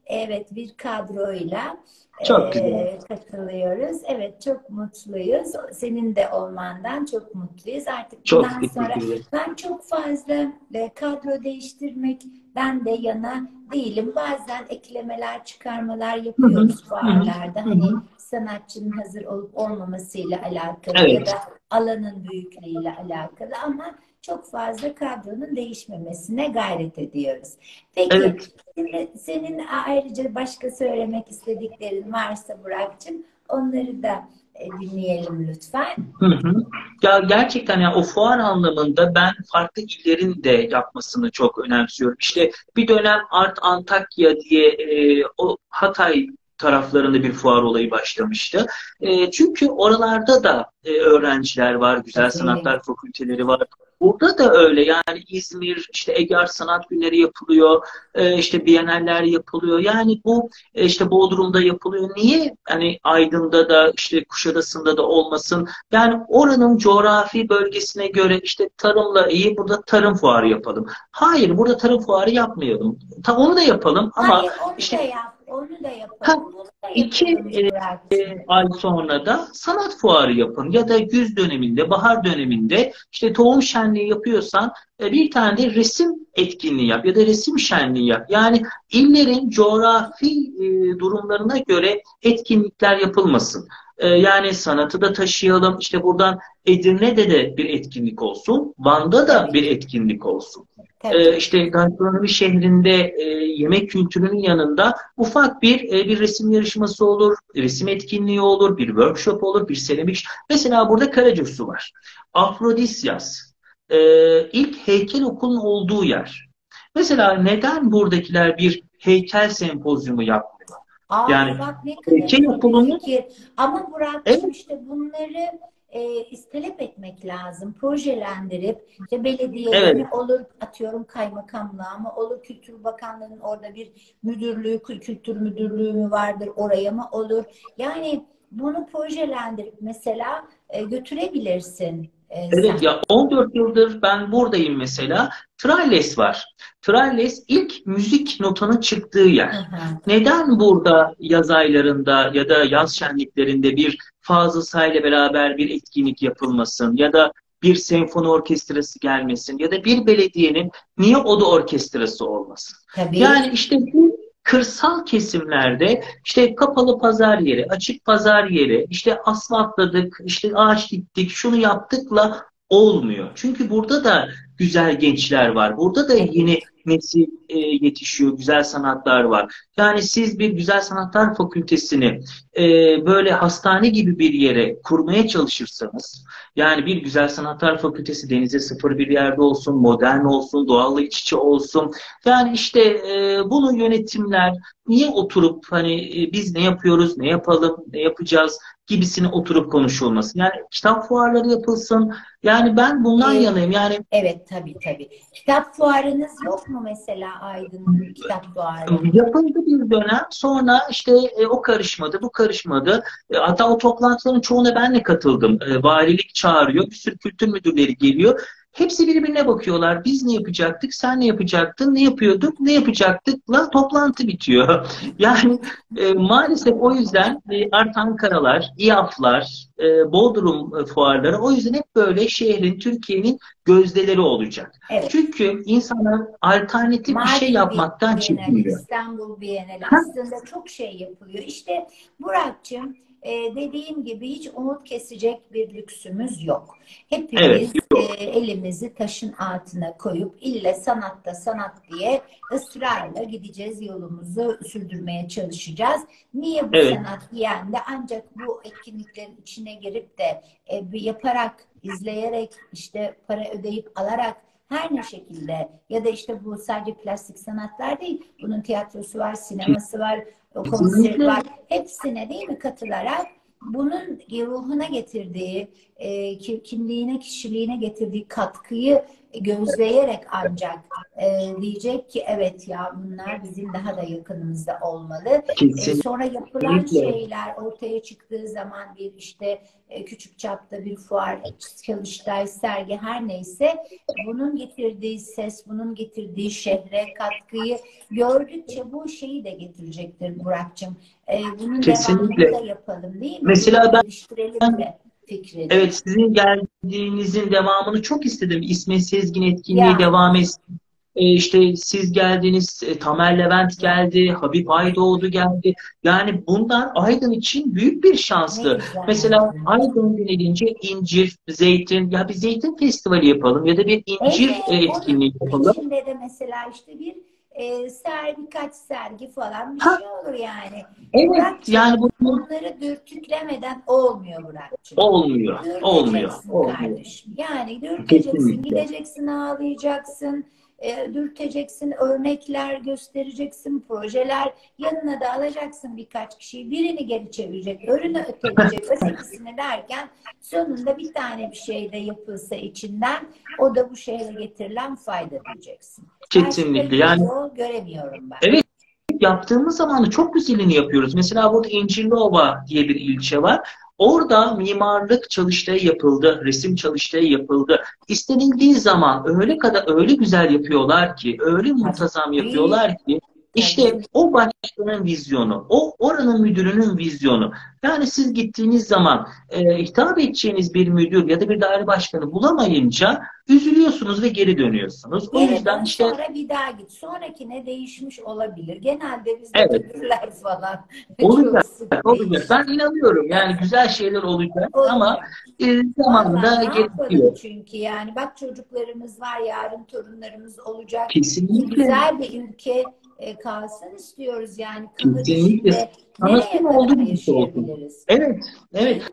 Evet, bir kadroyla Çok e, güzel. katılıyoruz. Evet, çok mutluyuz. Senin de olmandan çok mutluyuz. Artık Çok bundan sonra teşekkür ederim. ben çok fazla e, kadro değiştirmekten de yana değilim. Bazen eklemeler, çıkarmalar yapıyoruz fuarlarda. Hı hı. Hani sanatçının hazır olup olmamasıyla alakalı Evet. ya da alanın büyüklüğüyle alakalı ama çok fazla kadronun değişmemesine gayret ediyoruz. Peki Evet. şimdi senin ayrıca başka söylemek istediklerin varsa Burak'cığım onları da e, dinleyelim lütfen. Hı hı. Ya gerçekten ya o fuar anlamında ben farklı illerin de yapmasını çok önemsiyorum. İşte bir dönem Art Antakya diye e, o Hatay taraflarında bir fuar olayı başlamıştı. E, çünkü oralarda da e, öğrenciler var, güzel sanatlar fakülteleri var. Burada da öyle yani İzmir, işte Ege Art Sanat Günleri yapılıyor, e, işte Biyeneller yapılıyor. Yani bu e, işte Bodrum'da yapılıyor. Niye hani Aydın'da da işte Kuşadası'nda da olmasın? Yani oranın coğrafi bölgesine göre işte tarımla iyi burada tarım fuarı yapalım. Hayır burada tarım fuarı yapmayalım. Ta onu da yapalım ama Hayır onu işte- da yap, onu da yapalım, Ha, da iki, e, Burak'cığım. ay sonra da sanat fuarı yapın ya da güz döneminde, bahar döneminde işte tohum şenliği yapıyorsan e, bir tane de resim etkinliği yap ya da resim şenliği yap. Yani illerin coğrafi e, durumlarına göre etkinlikler yapılmasın. E, Yani sanatı da taşıyalım. İşte buradan Edirne'de de bir etkinlik olsun. Van'da da bir etkinlik olsun. Ee, işte gastronomi şehrinde e, yemek kültürünün yanında ufak bir e, bir resim yarışması olur, resim etkinliği olur, bir workshop olur, bir seramik. Mesela burada Karacasu var. Afrodisyas. Ee, ilk heykel okulun olduğu yer. Mesela neden buradakiler bir heykel sempozyumu yapmıyor? Aa, yani bak ne bir fikir. Ama Burak'cığım Evet. işte bunları e, istelep etmek lazım. Projelendirip işte belediyeleri Evet. olur atıyorum kaymakamlığa ama olur Kültür Bakanlığı'nın orada bir müdürlüğü, kü- kültür müdürlüğü mü vardır oraya mı olur? Yani bunu projelendirip mesela e, götürebilirsin. e, Evet sen. ya 14 yıldır ben buradayım mesela. Tralles var. Tralles ilk müzik notanın çıktığı yer. Hı hı. Neden burada yaz aylarında ya da yaz şenliklerinde bir Fazıl Say'la beraber bir etkinlik yapılmasın ya da bir senfoni orkestrası gelmesin ya da bir belediyenin niye oda orkestrası olmasın? Tabii. Yani işte bu kırsal kesimlerde işte kapalı pazar yeri, açık pazar yeri, işte asfaltladık, işte ağaç diktik, şunu yaptıkla olmuyor. Çünkü burada da güzel gençler var. Burada da yeni nesil e, yetişiyor, güzel sanatlar var. Yani siz bir güzel sanatlar fakültesini e, böyle hastane gibi bir yere kurmaya çalışırsanız, yani bir güzel sanatlar fakültesi denize sıfır bir yerde olsun, modern olsun, doğalla iç içe olsun. Yani işte e, bunu yönetimler niye oturup hani e, biz ne yapıyoruz, ne yapalım, ne yapacağız gibisini oturup konuşulması. Yani kitap fuarları yapılsın. Yani ben bundan Evet. yanayım. Yani Evet tabii tabii. Kitap fuarınız yok mu mesela Aydın kitap fuarı? Yapıldı bir dönem. Sonra işte e, o karışmadı, bu karışmadı. E, hatta o toplantıların çoğuna ben de katıldım. E, valilik çağırıyor, bir sürü kültür müdürleri geliyor. Hepsi birbirine bakıyorlar. Biz ne yapacaktık, sen ne yapacaktın, ne yapıyorduk, ne yapacaktıkla toplantı bitiyor. Yani e, maalesef o yüzden e, Art Ankaralar, İAF'lar, e, Bodrum fuarları o yüzden hep böyle şehrin, Türkiye'nin gözdeleri olacak. Evet. Çünkü insanlar alternatif bir şey Mardin yapmaktan çekiniyor. İstanbul Bienali aslında çok şey yapılıyor. İşte Burak'cığım e, dediğim gibi hiç umut kesecek bir lüksümüz yok. Hepimiz Evet, yok. e, elimizi taşın altına koyup ille sanatta sanat diye ısrarla gideceğiz yolumuzu sürdürmeye çalışacağız. Niye bu Evet. sanat diyen de ancak bu etkinliklerin içine girip de e, bir yaparak, izleyerek, işte para ödeyip alarak her ne şekilde ya da işte bu sadece plastik sanatlar değil, bunun tiyatrosu var, sineması var, Kesinlikle. var. Hepsine değil mi katılarak bunun ruhuna getirdiği, e, ki- kimliğine, kişiliğine getirdiği katkıyı gözleyerek ancak e, diyecek ki evet ya bunlar bizim daha da yakınımızda olmalı. E, sonra yapılan Kesinlikle. şeyler ortaya çıktığı zaman bir işte e, küçük çapta bir fuar, çalıştay, sergi her neyse bunun getirdiği ses, bunun getirdiği şehre katkıyı gördükçe bu şeyi de getirecektir Burak'cığım. E, bunun Kesinlikle. devamını da yapalım değil mi? Mesela ben- fikrini. Evet sizin geldiğinizin devamını çok istedim. İsmet Sezgin etkinliği Ya. devam etsin. E, işte siz geldiniz, e, Tamer Levent geldi, Habib Aydoğdu geldi. Yani bundan Aydın için büyük bir şanstı. güzel. Mesela Aydın denilince incir, zeytin, ya bir zeytin festivali yapalım ya da bir incir Evet, e, etkinliği yapalım. içinde de mesela işte bir e, ser, birkaç sergi falan bir Ha. şey olur yani. Evet, Burak'cığım, yani bu Bunları dürtüklemeden olmuyor Burak'cığım. olmuyor, olmuyor, Dürteceksin olmuyor. kardeşim. Yani dürteceksin, Kesinlikle. gideceksin, ağlayacaksın, e, dürteceksin, örnekler göstereceksin, projeler. Yanına da alacaksın birkaç kişiyi. Birini geri çevirecek, öbürünü öteleyecek, ötekisini derken sonunda bir tane bir şey de yapılsa içinden o da bu şehre getirilen fayda diyeceksin. Kesinlikle. Yani göremiyorum ben. Evet. yaptığımız zaman da çok güzelini yapıyoruz. Mesela burada İncirliova diye bir ilçe var. Orada mimarlık çalıştayı yapıldı, resim çalıştayı yapıldı. İstenildiği zaman öyle kadar öyle güzel yapıyorlar ki, öyle muntazam yapıyorlar ki işte o başkanın vizyonu, o oranın müdürünün vizyonu. Yani siz gittiğiniz zaman e, hitap edeceğiniz bir müdür ya da bir daire başkanı bulamayınca üzülüyorsunuz ve geri dönüyorsunuz. O Geri yüzden işte sonra bir daha git. Sonrakine değişmiş olabilir. Genelde bizde Evet. müdürler falan. Olacak, olacak. Ben inanıyorum. Yani güzel şeyler olacak Olacak. ama e, zamanında gerekiyor. çünkü yani bak çocuklarımız var yarın torunlarımız olacak. Kesinlikle. Güzel bir ülke e, kalsın istiyoruz yani. Kesinlikle. nereye olduğu olsun. yaşayabiliriz? Evet, evet.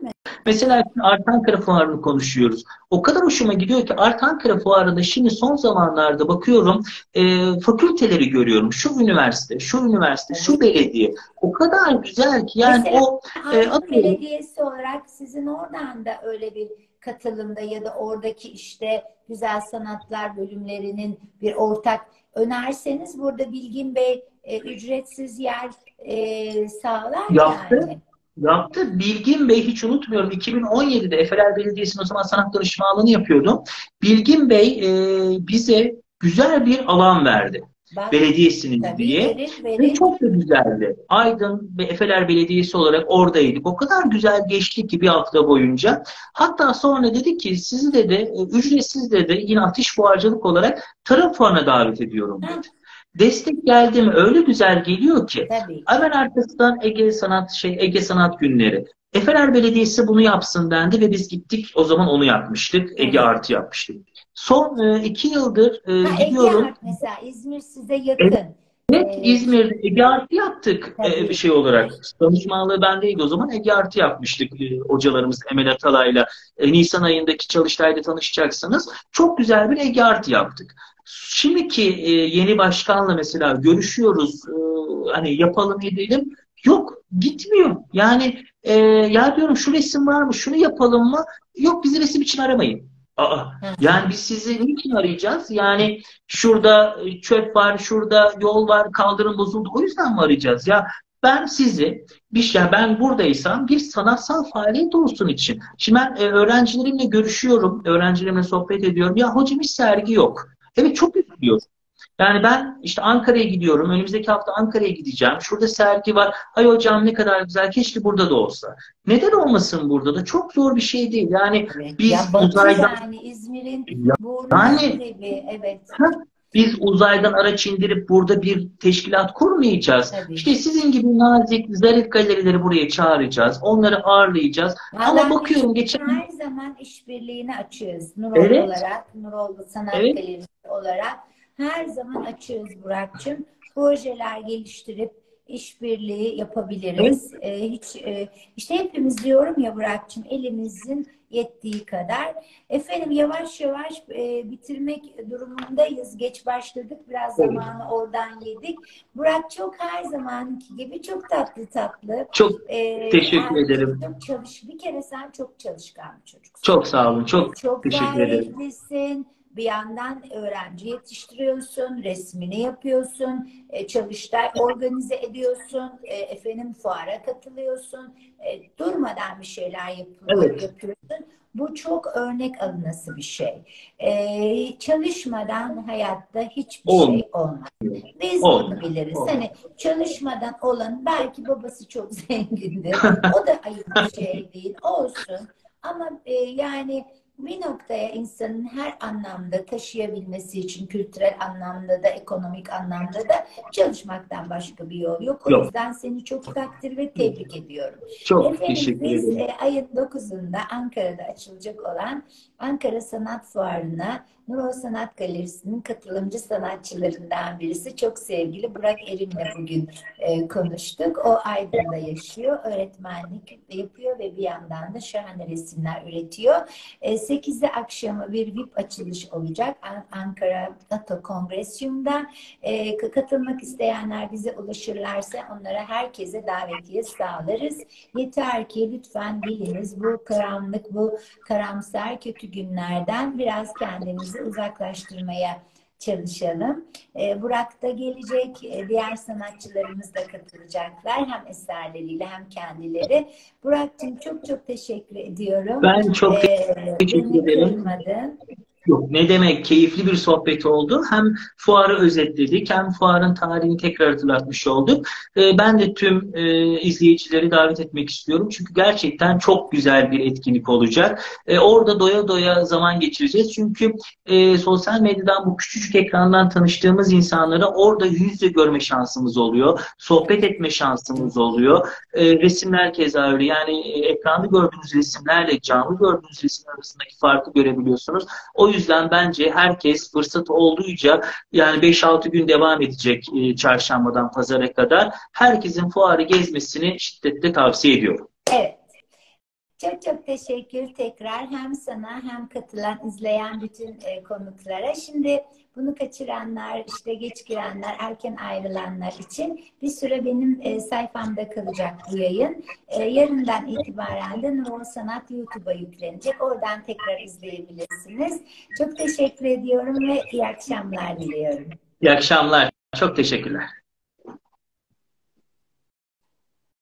Mesela Art Ankara Fuarı'nı konuşuyoruz. O kadar hoşuma gidiyor ki Art Ankara Fuarı'nda şimdi son zamanlarda bakıyorum e, fakülteleri görüyorum. Şu üniversite, şu üniversite, şu belediye. O kadar güzel ki yani Mesela o Aydın atıyorum. Belediyesi olarak sizin oradan da öyle bir katılımda ya da oradaki işte güzel sanatlar bölümlerinin bir ortak önerseniz burada Bilgin Bey e, ücretsiz yer e, sağlar Yaptı. yani. Yaptı. Bilgin Bey hiç unutmuyorum. 2017'de Efeler Belediyesi'nin o zaman sanat danışmanlığını yapıyordum. Bilgin Bey e, bize güzel bir alan verdi. Bak, Belediyesiniz tabii diye. verir Ve verir. çok da güzeldi. Aydın ve Efeler Belediyesi olarak oradaydık. O kadar güzel geçti ki bir hafta boyunca. Hatta sonra dedi ki sizi dedi e, ücretsiz dedi yine ateş fuarcılık olarak tarım fuarına davet ediyorum dedi. Destek geldi mi öyle güzel geliyor ki. Tabii. Hemen arkasından Ege Sanat şey Ege Sanat Günleri. Efeler Belediyesi bunu yapsın dendi ve biz gittik o zaman onu yapmıştık. Ege Evet. Artı yapmıştık. Son e, iki yıldır e, Ha, Ege gidiyorum. Art mesela İzmir size yakın. Evet, Ee, İzmir'de Ege Artı yaptık e, Tabii. bir şey olarak. Danışmanlığı bendeydi o zaman. Ege Artı yapmıştık e, hocalarımız Emel Atalay'la. E, Nisan ayındaki çalıştayda tanışacaksınız. Çok güzel bir Ege Artı yaptık. Şimdiki e, yeni başkanla mesela görüşüyoruz. E, hani yapalım edelim. Yok gitmiyor. Yani e, ya diyorum şu resim var mı? Şunu yapalım mı? Yok bizi resim için aramayın. Aa, yani biz sizi niçin arayacağız? Yani şurada çöp var, şurada yol var, kaldırım bozuldu. O yüzden mi arayacağız? Ya ben sizi bir şey, ben buradaysam bir sanatsal faaliyet olsun için. Şimdi ben e, öğrencilerimle görüşüyorum, öğrencilerimle sohbet ediyorum. Ya hocam hiç sergi yok. Evet çok üzülüyor. Yani ben işte Ankara'ya gidiyorum. Önümüzdeki hafta Ankara'ya gideceğim. Şurada sergi var. Hay hocam ne kadar güzel. Keşke burada da olsa. Neden olmasın burada da? Çok zor bir şey değil. Yani Evet. Biz ya uzaydan- yani İzmir'in yani- gibi evet. Biz uzaydan araç indirip burada bir teşkilat kurmayacağız. Tabii. İşte sizin gibi nazik, zarif galerileri buraya çağıracağız. Onları ağırlayacağız. Ama Vallahi bakıyorum biz geçen her zaman işbirliğini açığız. Nuroğlu Evet. olarak, Nuroğlu Sanat Evet. Galerisi olarak her zaman açığız Burak'cığım. Projeler geliştirip işbirliği yapabiliriz. Ee, hiç e, işte hepimiz diyorum ya Burak'cığım elimizin yettiği kadar. Efendim yavaş yavaş e, bitirmek durumundayız. Geç başladık. Biraz zamanı oradan yedik. Burak çok her zamanki gibi çok tatlı tatlı. çok Ee, Teşekkür ederim. Çok çalış. Bir kere sen çok çalışkan bir çocuksun. çok sağ olun. Çok Çok teşekkür ederim. gayretlisin. Bir yandan öğrenci yetiştiriyorsun, resmini yapıyorsun, e, çalıştay organize ediyorsun, e, efendim fuara katılıyorsun, e, durmadan bir şeyler yapıyor, Evet. yapıyorsun. Bu çok örnek alınası bir şey. E, çalışmadan hayatta hiçbir Olmuyor. şey olmaz. Biz Olmuyor. bunu biliriz. Olmuyor. Hani çalışmadan olan belki babası çok zengindir. O da ayıp bir şey değil. Olsun. Ama e, yani bir noktaya insanın her anlamda taşıyabilmesi için kültürel anlamda da ekonomik anlamda da çalışmaktan başka bir yol yok. O Yok. yüzden seni çok takdir ve tebrik ediyorum. Çok Efendim teşekkür biz ederim. e, ayın 9'unda Ankara'da açılacak olan Ankara Sanat Fuarı'na Nurol Sanat Galerisi'nin katılımcı sanatçılarından birisi çok sevgili Burak Erim'le bugün e, konuştuk. O Aydın'da yaşıyor, öğretmenlik yapıyor ve bir yandan da şahane resimler üretiyor. E, 8'de akşamı bir VIP açılış olacak An- Ankara NATO Kongresyum'da. E, katılmak isteyenler bize ulaşırlarsa onlara herkese davetiye sağlarız. Yeter ki lütfen biliniz bu karanlık, bu karamsar kötü günlerden biraz kendimizi uzaklaştırmaya çalışalım. Ee, Burak da gelecek, e, diğer sanatçılarımız da katılacaklar. Hem eserleriyle hem kendileri. Burak'cığım çok çok teşekkür ediyorum. Ben çok Ee, teşekkür ederim. kırmadın. Yok ne demek keyifli bir sohbet oldu. Hem fuarı özetledik hem fuarın tarihini tekrar hatırlatmış olduk. Ee, ben de tüm e, izleyicileri davet etmek istiyorum. Çünkü gerçekten çok güzel bir etkinlik olacak. E, orada doya doya zaman geçireceğiz. Çünkü e, sosyal medyadan bu küçücük ekrandan tanıştığımız insanları orada yüz yüze görme şansımız oluyor. Sohbet etme şansımız oluyor. E, resimler keza öyle. Yani e, ekranda gördüğünüz resimlerle canlı gördüğünüz resimler arasındaki farkı görebiliyorsunuz. O yüzden bence herkes fırsat olduğunca yani 5-6 gün devam edecek e, çarşambadan pazara kadar herkesin fuarı gezmesini şiddetle tavsiye ediyorum. Evet. Çok çok teşekkür tekrar hem sana hem katılan, izleyen bütün e, konuklara. Şimdi bunu kaçıranlar, işte geç girenler, erken ayrılanlar için bir süre benim e, sayfamda kalacak bu yayın. E, yarından itibaren de Nurol Sanat YouTube'a yüklenecek. Oradan tekrar izleyebilirsiniz. Çok teşekkür ediyorum ve iyi akşamlar diliyorum. İyi akşamlar. Çok teşekkürler.